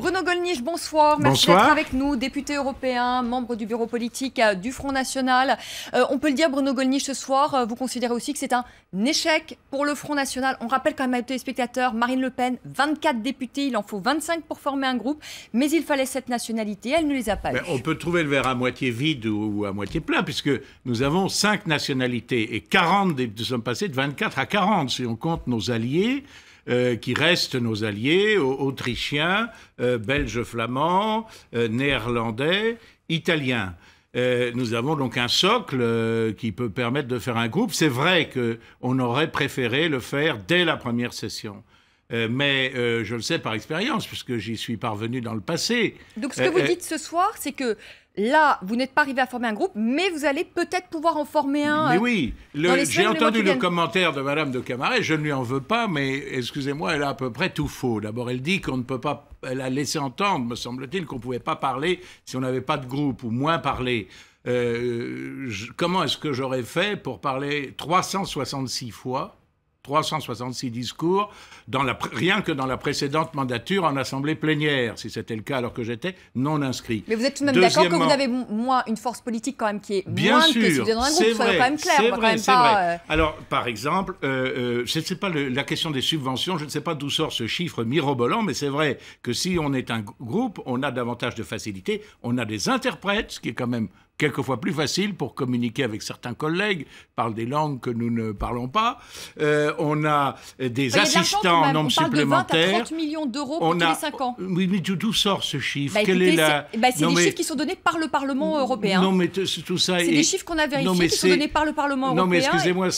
Bruno Gollnisch, bonsoir. Merci d'être avec nous, député européen, membre du bureau politique euh, du Front National. Euh, on peut le dire, Bruno Gollnisch, ce soir, euh, vous considérez aussi que c'est un échec pour le Front National. On rappelle quand même à tous les spectateurs, Marine Le Pen, 24 députés, il en faut 25 pour former un groupe, mais il fallait cette nationalité, elle ne les a pas On peut trouver le verre à moitié vide ou, à moitié plein, puisque nous avons 5 nationalités et 40, nous sommes passés de 24 à 40 si on compte nos alliés. Euh, qui restent nos alliés, autrichiens, euh, belges flamands, euh, néerlandais, italiens. nous avons donc un socle qui peut permettre de faire un groupe. C'est vrai qu'on aurait préféré le faire dès la première session. mais je le sais par expérience, puisque j'y suis parvenu dans le passé. Donc ce que vous dites ce soir, c'est que Là, vous n'êtes pas arrivé à former un groupe, mais vous allez peut-être pouvoir en former un. Mais euh, oui, j'ai entendu le commentaire de Madame de Camaret, je ne lui en veux pas, mais excusez-moi, elle a à peu près tout faux. D'abord, elle dit qu'on ne peut pas, elle a laissé entendre, me semble-t-il, qu'on ne pouvait pas parler si on n'avait pas de groupe, ou moins parler. Euh, comment est-ce que j'aurais fait pour parler 366 fois 366 discours, dans la, rien que dans la précédente mandature en assemblée plénière, si c'était le cas alors que j'étais non inscrit. Mais vous êtes tout de même d'accord que vous avez moins une force politique quand même qui est bien moindre sûr, que si vous êtes dans un groupe, soyons quand même clair. C'est vrai, c'est vrai. Euh, alors, par exemple, euh, euh, je ne sais pas la question des subventions, je ne sais pas d'où sort ce chiffre mirobolant, mais c'est vrai que si on est un groupe, on a davantage de facilité, on a des interprètes, ce qui est quand même quelquefois plus facile pour communiquer avec certains collègues, parlent des langues que nous ne parlons pas. Euh, on a des assistants en nombre parle de 20 à 30 millions d'euros pour tous les 5 ans. Oui, mais d'où sort ce chiffre bah, Quelle est la... bah, C'est des chiffres qui sont donnés par le Parlement européen. Non, mais tout ça... C'est des chiffres qu'on a vérifiés qui sont donnés par le Parlement européen. Non, mais excusez-moi,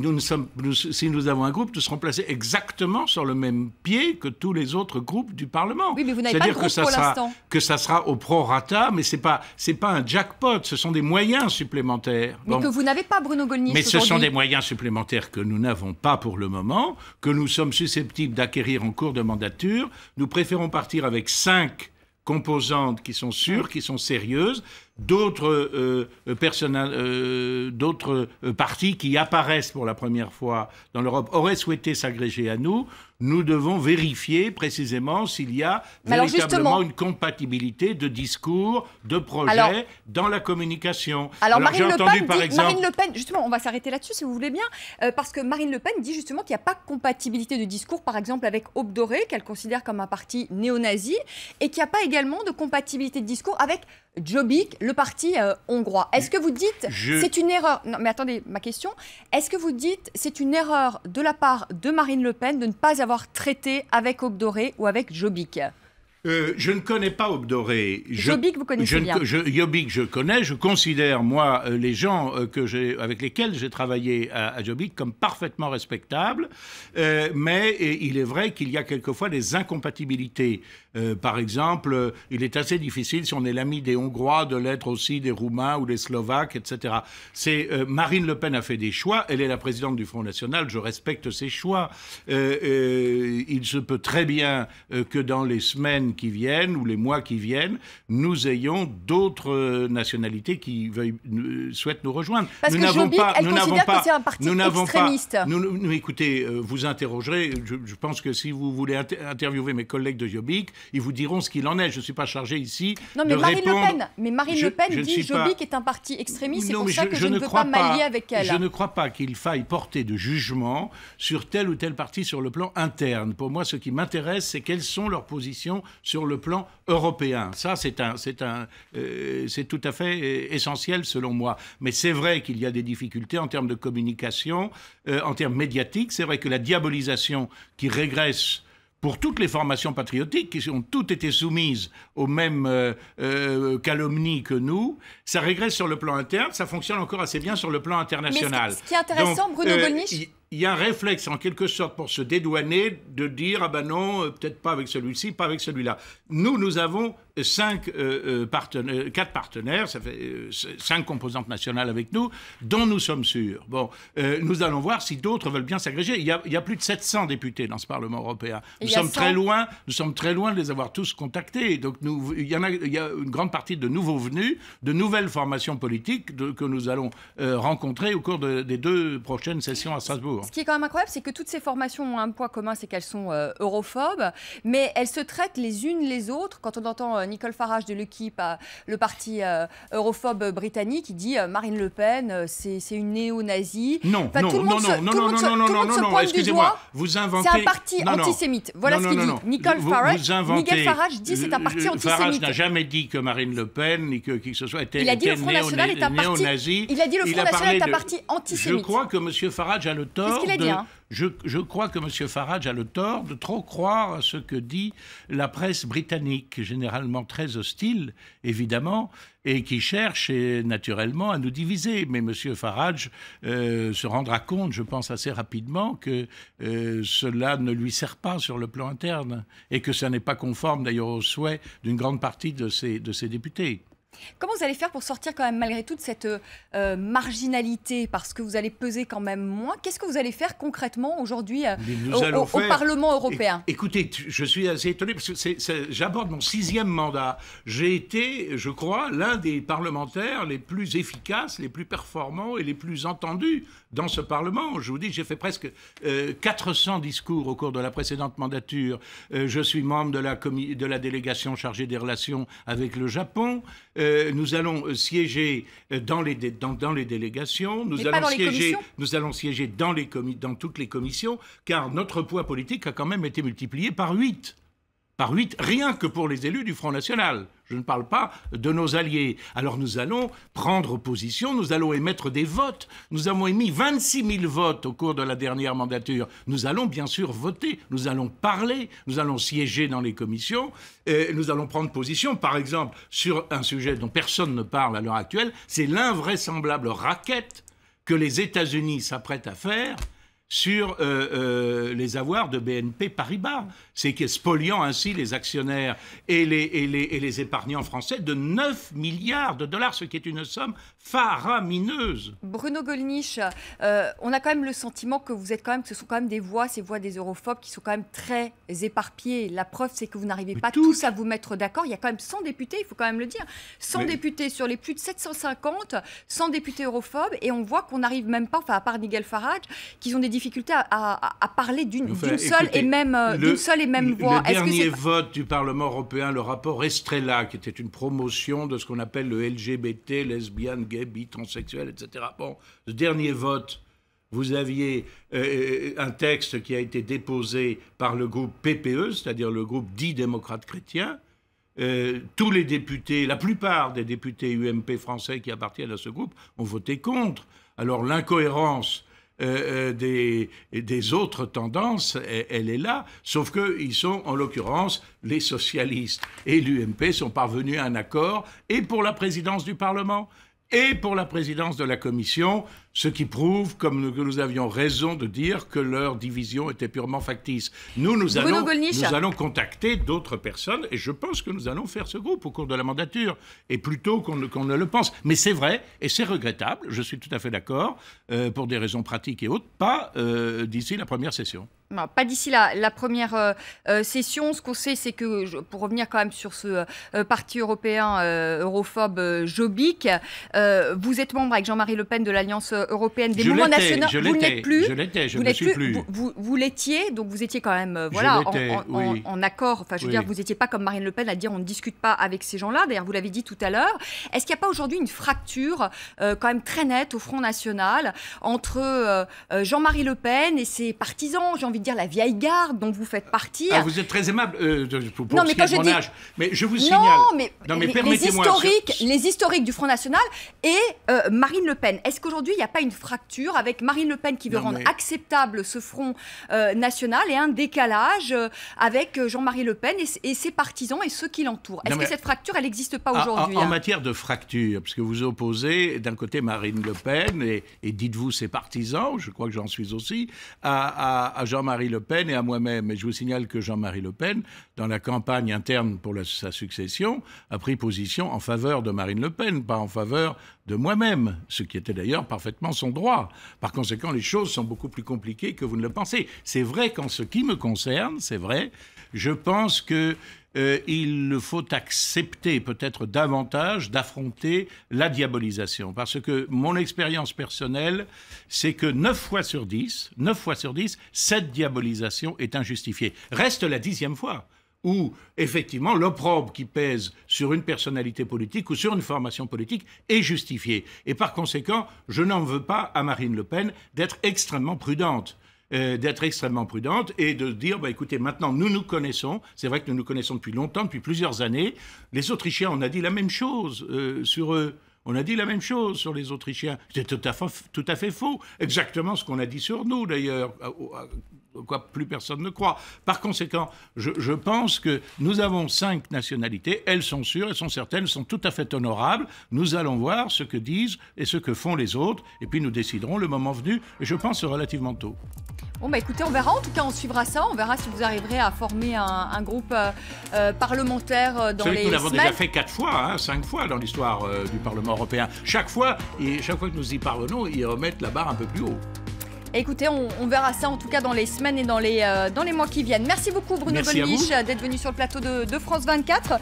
nous, nous sommes, si nous avons un groupe, nous serons placés exactement sur le même pied que tous les autres groupes du Parlement. Oui, mais vous n'avez pas de groupe pour l'instant. Que ça sera au prorata, mais ce n'est pas, pas un jackpot ce sont des moyens supplémentaires. Mais que vous n'avez pas, Bruno Gollnisch. Mais ce sont des moyens supplémentaires que nous n'avons pas pour le moment, que nous sommes susceptibles d'acquérir en cours de mandature. Nous préférons partir avec cinq composantes qui sont sûres, qui sont sérieuses, d'autres euh, euh, d'autres euh, partis qui apparaissent pour la première fois dans l'Europe auraient souhaité s'agréger à nous nous devons vérifier précisément s'il y a véritablement une compatibilité de discours, de projet dans la communication. Alors, Marine, le Pen par exemple... Marine Le Pen, justement, on va s'arrêter là-dessus si vous voulez bien, euh, parce que Marine Le Pen dit justement qu'il n'y a pas de compatibilité de discours, par exemple avec Aube qu'elle considère comme un parti néo-nazi, et qu'il n'y a pas également de compatibilité de discours avec Jobbik, le parti euh, hongrois. Est-ce que vous dites c'est une erreur Non, mais attendez, ma question. Est-ce que vous dites c'est une erreur de la part de Marine Le Pen de ne pas avoir traité avec Obdoré ou avec Jobbik? Euh, je ne connais pas Obdoré. Jobbik, vous connaissez bien. Je, Jobbik, je connais. Je considère, moi, euh, les gens que avec lesquels j'ai travaillé à, à, Jobbik comme parfaitement respectables. mais il est vrai qu'il y a quelquefois des incompatibilités. Euh, par exemple, euh, il est assez difficile, si on est l'ami des Hongrois, de l'être aussi des Roumains ou des Slovaques, etc. C'est euh, Marine Le Pen a fait des choix. Elle est la présidente du Front National. Je respecte ses choix. il se peut très bien que dans les semaines qui viennent ou les mois qui viennent, nous ayons d'autres nationalités qui veuillent, souhaitent nous rejoindre. Parce nous n'avons pas, elle nous n'avons pas, que c'est un parti extrémiste. Pas, nous, écoutez, vous interrogerez. Je, pense que si vous voulez interviewer mes collègues de Jobbik, ils vous diront ce qu'il en est. Je ne suis pas chargé ici non, mais de Marine répondre... Le Pen, mais Marine Le Pen dit Jobbik est un parti extrémiste, c'est pour ça que je, ne veux pas m'allier avec elle. Je ne crois pas qu'il faille porter de jugement sur tel ou tel parti sur le plan interne. Pour moi, ce qui m'intéresse, c'est quelles sont leurs positions sur le plan européen. Ça, c'est un, c'est un, euh, c'est tout à fait euh, essentiel selon moi. Mais c'est vrai qu'il y a des difficultés en termes de communication, euh, en termes médiatiques. C'est vrai que la diabolisation qui régresse pour toutes les formations patriotiques qui ont toutes été soumises aux mêmes euh, euh, calomnies que nous, ça régresse sur le plan interne, ça fonctionne encore assez bien sur le plan international. Mais ce qui est intéressant, Bruno euh, Gollnisch il y a un réflexe en quelque sorte pour se dédouaner de dire ah ben non euh, peut-être pas avec celui-ci pas avec celui-là. Nous nous avons cinq euh, euh, partenaires quatre partenaires ça fait cinq composantes nationales avec nous dont nous sommes sûrs. Bon nous allons voir si d'autres veulent bien s'agréger. Il, y a plus de 700 députés dans ce Parlement européen. Nous sommes très loin nous sommes très loin de les avoir tous contactés. Donc nous il y en a il y a une grande partie de nouveaux venus de nouvelles formations politiques que nous allons rencontrer au cours des deux prochaines sessions à Strasbourg jours. Hein. Ce qui est quand même incroyable, c'est que toutes ces formations ont un point commun, c'est qu'elles sont euh, europhobes, mais elles se traitent les unes les autres. Quand on entend euh, Nicole Farage de l'équipe, euh, le parti euh, europhobe britannique, qui dit euh, Marine Le Pen, c'est une néo-nazie. Non, enfin, non, tout non, non, non, non, non, non, non, non, excusez-moi, vous inventez... C'est un parti antisémite, voilà ce qu'il dit. Nicole Farage, Miguel Farage dit c'est un parti antisémite. Farage n'a jamais dit que Marine Le Pen, ni que qui que ce soit, était, il a dit Il a dit le Front National est un parti antisémite. Je crois que M. Farage a le tort Qu'est-ce qu'il a dit hein je, je, crois que M. Farage a le tort de trop croire à ce que dit la presse britannique, généralement très hostile, évidemment, et qui cherche naturellement à nous diviser. Mais M. Farage euh, se rendra compte, je pense assez rapidement, que euh, cela ne lui sert pas sur le plan interne, et que ça n'est pas conforme d'ailleurs aux souhaits d'une grande partie de ses, de ses députés. Comment vous allez faire pour sortir quand même malgré toute cette euh, marginalité? Parce que vous allez peser quand même moins Qu'est-ce que vous allez faire concrètement aujourd'hui euh, au, Parlement européen? Écoutez, je suis assez étonné parce que j'aborde mon sixième mandat. J'ai été, je crois, l'un des parlementaires les plus efficaces, les plus performants et les plus entendus dans ce Parlement. Je vous dis, j'ai fait presque 400 euh, discours au cours de la précédente mandature. je suis membre de la, de la délégation chargée des relations avec le Japon. Euh, nous allons siéger dans les, dans, les délégations, nous allons, siéger, nous allons siéger dans, les dans toutes les commissions, car notre poids politique a quand même été multiplié par 8 par 8, rien que pour les élus du Front National. Je ne parle pas de nos alliés. Alors nous allons prendre position, nous allons émettre des votes. Nous avons émis 26 000 votes au cours de la dernière mandature. Nous allons bien sûr voter, nous allons parler, nous allons siéger dans les commissions, et nous allons prendre position, par exemple, sur un sujet dont personne ne parle à l'heure actuelle, c'est l'invraisemblable raquette que les États-Unis s'apprêtent à faire sur euh, euh, les avoirs de BNP Paribas. C'est que spoliant ainsi les actionnaires et les, et, les, et les, épargnants français de 9 milliards de dollars, ce qui est une somme faramineuse. Bruno Gollnisch, euh, on a quand même le sentiment que vous êtes quand même, ce sont quand même des voix, ces voix des europhobes qui sont quand même très éparpillées. La preuve, c'est que vous n'arrivez pas tous à vous mettre d'accord. Il y a quand même 100 députés, il faut quand même le dire. 100 députés sur les plus de 750, 100 députés europhobes, et on voit qu'on n'arrive même pas, enfin à part Nigel Farage, qui ont des difficulté à, parler d'une seule, et même, euh, seule et même voix. Le dernier vote du Parlement européen, le rapport Estrella, qui était une promotion de ce qu'on appelle le LGBT, lesbienne, gay, bi, transsexuel, etc. Bon, ce dernier vote, vous aviez euh, un texte qui a été déposé par le groupe PPE, c'est-à-dire le groupe dit démocrate chrétien. Euh, tous les députés, la plupart des députés UMP français qui appartiennent à ce groupe ont voté contre. Alors l'incohérence euh, euh, des, des, autres tendances, elle, est là, sauf qu'ils sont, en l'occurrence, les socialistes. Et l'UMP sont parvenus à un accord, et pour la présidence du Parlement, et pour la présidence de la Commission, ce qui prouve, comme nous, nous avions raison de dire, que leur division était purement factice. Nous, nous, allons, nous allons contacter d'autres personnes, et je pense que nous allons faire ce groupe au cours de la mandature, et plutôt qu'on ne, le pense. Mais c'est vrai, et c'est regrettable, je suis tout à fait d'accord, euh, pour des raisons pratiques et autres, pas euh, d'ici la première session pas d'ici la, la, première euh, session. Ce qu'on sait, c'est que, pour revenir quand même sur ce euh, parti européen europhobe Jobic, vous êtes membre avec Jean-Marie Le Pen de l'Alliance européenne des mouvements nationaux. vous n'êtes plus. Je l'étais, je ne suis plus. Vous, vous, l'étiez, donc vous étiez quand même voilà, en, en, accord. Enfin, je veux dire, vous n'étiez pas comme Marine Le Pen à dire on ne discute pas avec ces gens-là. D'ailleurs, vous l'avez dit tout à l'heure. Est-ce qu'il n'y a pas aujourd'hui une fracture quand même très nette au Front National entre Jean-Marie Le Pen et ses partisans, j'ai envie de dire la vieille garde dont vous faites partie. Ah, vous êtes très aimable euh, pour, non, mais quand je mon âge. Mais je vous signale. Non, mais, les, historiques, les historiques du Front National et euh, Marine Le Pen. Est-ce qu'aujourd'hui, il n'y a pas une fracture avec Marine Le Pen qui veut rendre acceptable ce Front euh, National et un décalage avec Jean-Marie Le Pen et, ses partisans et ceux qui l'entourent Est-ce que cette fracture, elle n'existe pas aujourd'hui En, hein? matière de fracture, parce que vous opposez d'un côté Marine Le Pen et, dites-vous ses partisans, je crois que j'en suis aussi, à, à Jean-Marie Le Pen et à moi-même. Et je vous signale que Jean-Marie Le Pen, dans la campagne interne pour sa succession, a pris position en faveur de Marine Le Pen, pas en faveur de moi-même, ce qui était d'ailleurs parfaitement son droit. Par conséquent, les choses sont beaucoup plus compliquées que vous ne le pensez. C'est vrai qu'en ce qui me concerne, c'est vrai, je pense que euh, il faut accepter peut-être davantage d'affronter la diabolisation. Parce que mon expérience personnelle, c'est que 9 fois sur 10, 9 fois sur 10, cette diabolisation est injustifiée. Reste la dixième fois où effectivement l'opprobre qui pèse sur une personnalité politique ou sur une formation politique est justifié. Et par conséquent, je n'en veux pas à Marine Le Pen d'être extrêmement prudente. Euh, d'être extrêmement prudente et de dire, bah, écoutez, maintenant nous nous connaissons, c'est vrai que nous nous connaissons depuis longtemps, depuis plusieurs années, les Autrichiens, on a dit la même chose euh, sur eux. On a dit la même chose sur les Autrichiens. C'est tout tout à fait faux. Exactement ce qu'on a dit sur nous, d'ailleurs, quoi plus personne ne croit. Par conséquent, je, pense que nous avons cinq nationalités. Elles sont sûres, elles sont certaines, elles sont tout à fait honorables. Nous allons voir ce que disent et ce que font les autres. Et puis nous déciderons le moment venu. Et je pense relativement tôt. Bon, bah écoutez, on verra. En tout cas, on suivra ça. On verra si vous arriverez à former un, groupe euh, euh, parlementaire euh, dans les. Que nous l'avons déjà fait quatre fois, hein, cinq fois dans l'histoire du Parlement européen. Chaque fois, et chaque fois que nous y parvenons, ils remettent la barre un peu plus haut. Écoutez, on, verra ça en tout cas dans les semaines et dans les, dans les mois qui viennent. Merci beaucoup Bruno Gollnisch d'être venu sur le plateau de, de France 24.